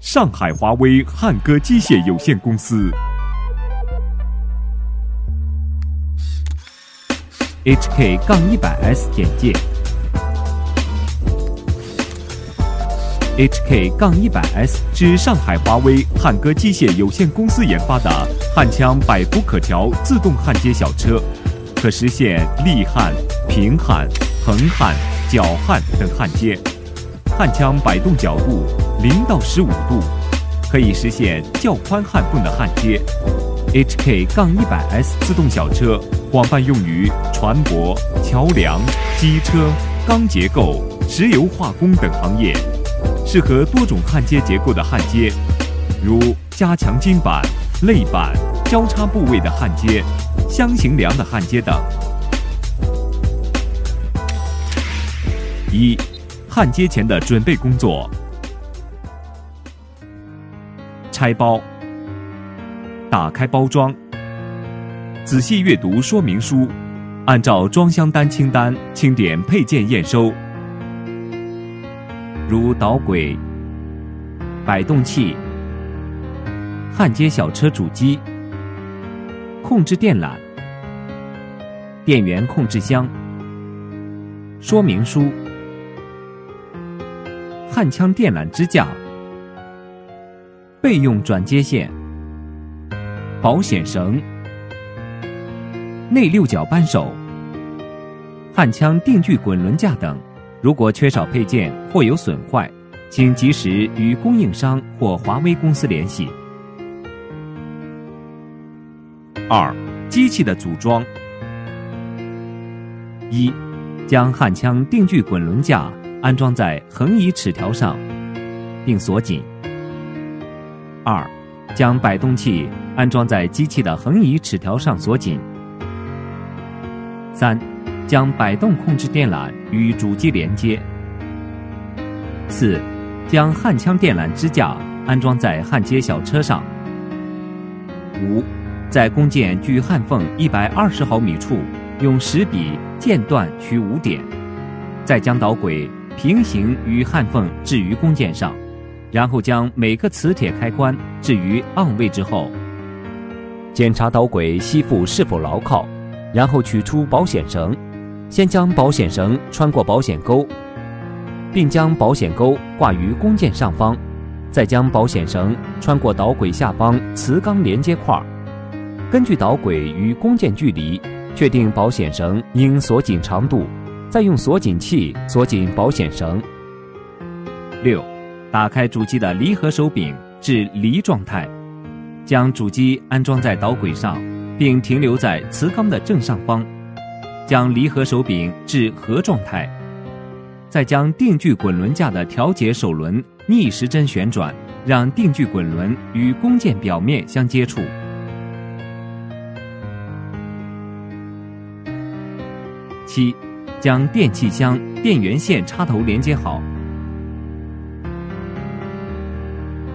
上海华威汉歌机械有限公司。HK 杠一百 S 简介：HK 杠一百 S 是上海华威汉歌机械有限公司研发的焊枪百伏可调自动焊接小车，可实现立焊、平焊、横焊、绞焊等焊接。焊枪摆动角度零到十五度，可以实现较宽焊缝的焊接。HK 杠一百 S 自动小车广泛用于船舶、桥梁、机车、钢结构、石油化工等行业，适合多种焊接结构的焊接，如加强筋板、肋板、交叉部位的焊接、箱型梁的焊接等。一。焊接前的准备工作：拆包，打开包装，仔细阅读说明书，按照装箱单清单清点配件验收，如导轨、摆动器、焊接小车主机、控制电缆、电源控制箱、说明书。焊枪电缆支架、备用转接线、保险绳、内六角扳手、焊枪定距滚轮架等，如果缺少配件或有损坏，请及时与供应商或华威公司联系。二、机器的组装：一、将焊枪定距滚轮架。安装在横移齿条上，并锁紧。二，将摆动器安装在机器的横移齿条上锁紧。三，将摆动控制电缆与主机连接。四，将焊枪电缆支架安装在焊接小车上。五，在工件距焊缝一百二十毫米处，用石笔间断取五点，再将导轨。平行于焊缝置于工件上，然后将每个磁铁开关置于 on 位置后，检查导轨吸附是否牢靠，然后取出保险绳，先将保险绳穿过保险钩，并将保险钩挂于弓箭上方，再将保险绳穿过导轨下方磁钢连接块，根据导轨与弓箭距离，确定保险绳应锁紧长度。再用锁紧器锁紧保险绳。六，打开主机的离合手柄至离状态，将主机安装在导轨上，并停留在磁钢的正上方，将离合手柄至合状态，再将定距滚轮架的调节手轮逆时针旋转，让定距滚轮与工件表面相接触。七。将电气箱电源线插头连接好。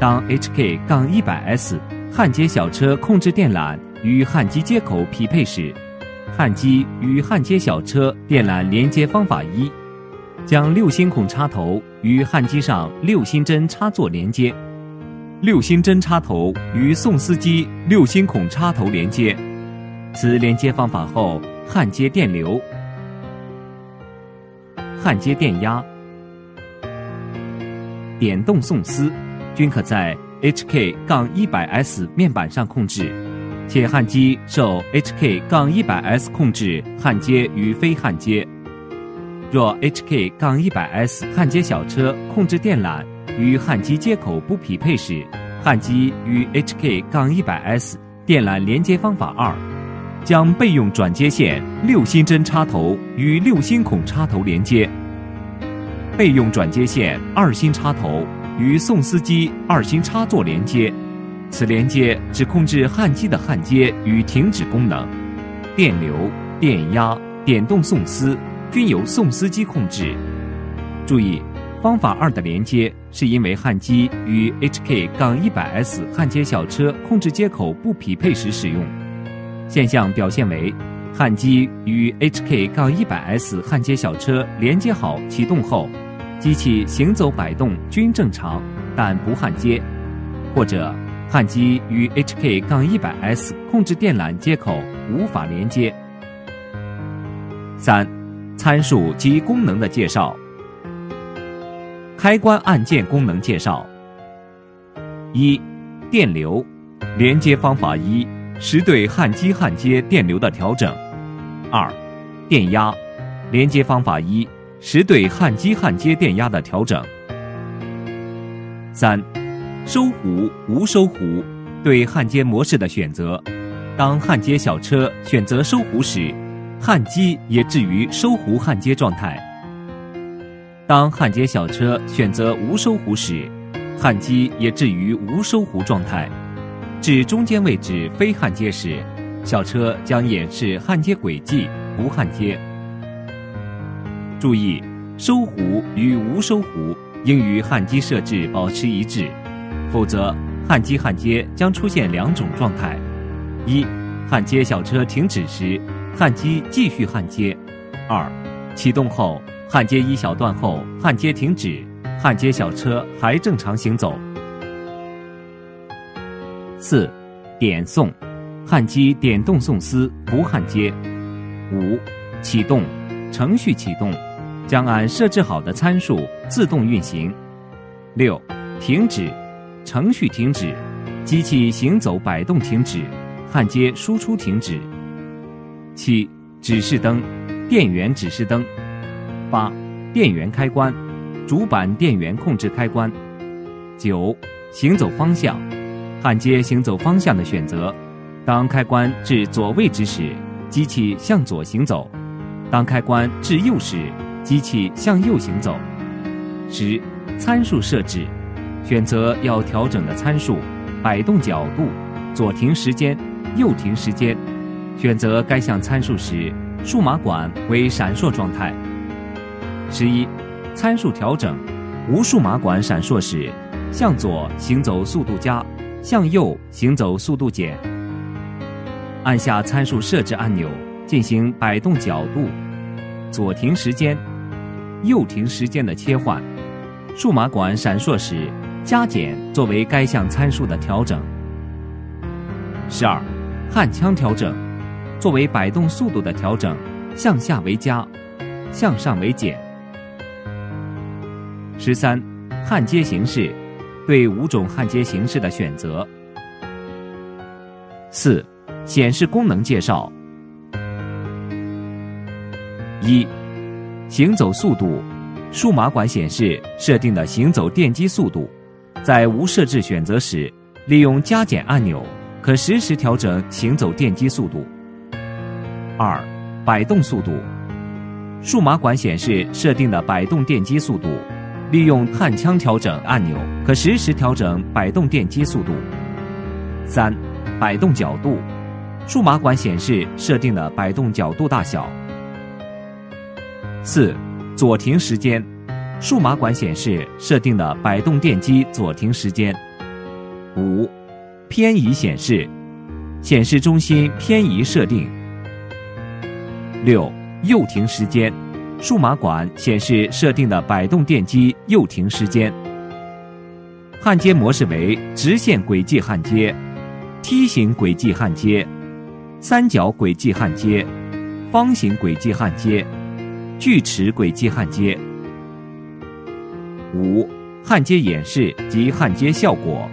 当 HK 杠一百 S 焊接小车控制电缆与焊机接口匹配时，焊机与焊接小车电缆连接方法一：将六芯孔插头与焊机上六芯针插座连接，六芯针插头与送丝机六芯孔插头连接。此连接方法后，焊接电流。焊接电压、点动送丝均可在 HK 杠一百 S 面板上控制，且焊机受 HK 杠一百 S 控制焊接与非焊接。若 HK 杠一百 S 焊接小车控制电缆与焊机接口不匹配时，焊机与 HK 杠一百 S 电缆连接方法二。将备用转接线六芯针插头与六芯孔插头连接，备用转接线二芯插头与送丝机二芯插座连接，此连接只控制焊机的焊接与停止功能，电流、电压、点动送丝均由送丝机控制。注意，方法二的连接是因为焊机与 HK 杠一百 S 焊接小车控制接口不匹配时使用。现象表现为，焊机与 HK 杠一百 S 焊接小车连接好启动后，机器行走摆动均正常，但不焊接，或者焊机与 HK-100S 控制电缆接口无法连接。三、参数及功能的介绍。开关按键功能介绍：一、电流，连接方法一，十对焊机焊接电流的调整；二、电压，连接方法一，实对焊机焊接电压的调整；三、收弧无收弧，对焊接模式的选择。当焊接小车选择收弧时，焊机也置于收弧焊接状态。当焊接小车选择无收弧时，焊机也置于无收弧状态。至中间位置非焊接时，小车将演示焊接轨迹，不焊接。注意，收弧与无收弧应与焊机设置保持一致，否则焊机焊接将出现两种状态：一、焊接小车停止时，焊机继续焊接；二、启动后。焊接一小段后，焊接停止，焊接小车还正常行走。四、点送，焊机点动送丝不焊接。五、启动，程序启动，将按设置好的参数自动运行。六、停止，程序停止，机器行走摆动停止，焊接输出停止。七、指示灯，电源指示灯。八、电源开关，主板电源控制开关。九、行走方向，焊接行走方向的选择。当开关至左位置时，机器向左行走；当开关至右时，机器向右行走。十、参数设置，选择要调整的参数，摆动角度、左停时间、右停时间。选择该项参数时，数码管为闪烁状态。十一，参数调整，无数码管闪烁时，向左行走速度加，向右行走速度减。按下参数设置按钮进行摆动角度、左停时间、右停时间的切换。数码管闪烁时，加减作为该项参数的调整。十二，焊枪调整，作为摆动速度的调整，向下为加，向上为减。十三，焊接形式，对五种焊接形式的选择。四，显示功能介绍。一，行走速度，数码管显示设定的行走电机速度，在无设置选择时，利用加减按钮可实时调整行走电机速度。二，摆动速度，数码管显示设定的摆动电机速度。利用焊枪调整按钮，可实时调整摆动电机速度。三、摆动角度，数码管显示设定的摆动角度大小。四、左停时间，数码管显示设定的摆动电机左停时间。五、偏移显示，显示中心偏移设定。六、右停时间。数码管显示设定的摆动电机右停时间。焊接模式为直线轨迹焊接、梯形轨迹焊接、三角轨迹焊接、方形轨迹焊接、锯齿轨迹焊接。五、焊接演示及焊接效果。